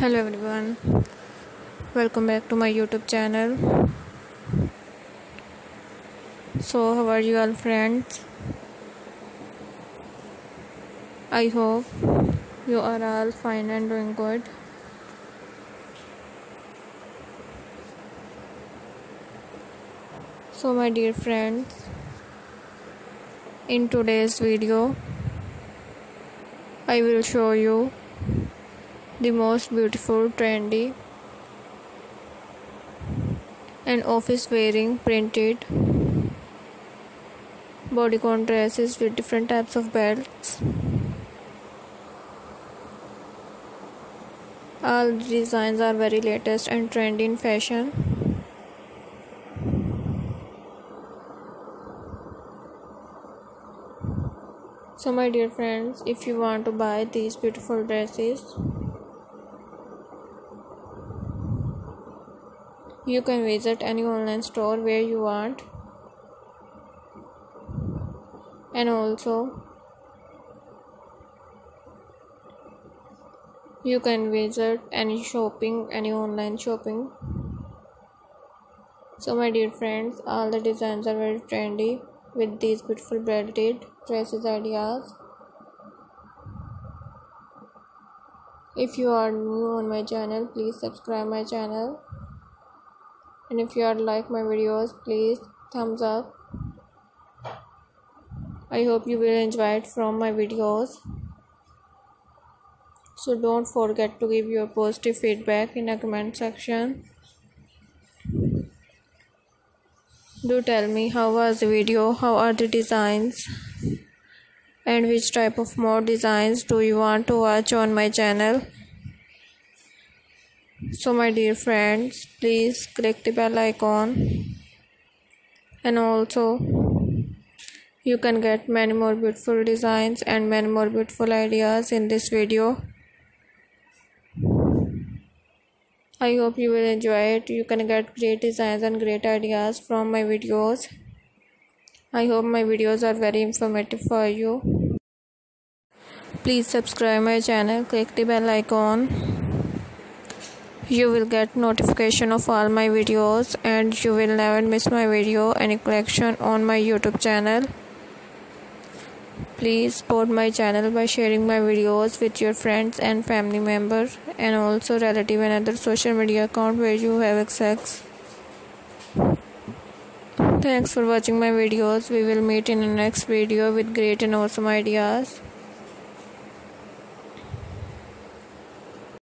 hello everyone. Welcome back to my youtube channel. So how are you all friends? I hope you are all fine and doing good. So my dear friends in today's video i will show you the most beautiful, trendy, and office wearing printed bodycon dresses with different types of belts. All designs are very latest and trendy in fashion. So, my dear friends, if you want to buy these beautiful dresses, You can visit any online store where you want, and also you can visit any shopping, any online shopping. So, my dear friends, all the designs are very trendy with these beautiful braided dresses ideas. If you are new on my channel, please subscribe my channel and if you are like my videos please thumbs up. I hope you will enjoy it from my videos. So don't forget to give your positive feedback in the comment section. Do tell me how was the video? How are the designs? And which type of more designs do you want to watch on my channel so my dear friends please click the bell icon. And also you can get many more beautiful designs and many more beautiful ideas in this video. I hope you will enjoy it. You can get great designs and great ideas from my videos. I hope my videos are very informative for you. Please subscribe my channel. Click the bell icon you will get notification of all my videos and you will never miss my video any collection on my youtube channel. Please support my channel by sharing my videos with your friends and family members and also relative and other social media account where you have access. Thanks for watching my videos. We will meet in the next video with great and awesome ideas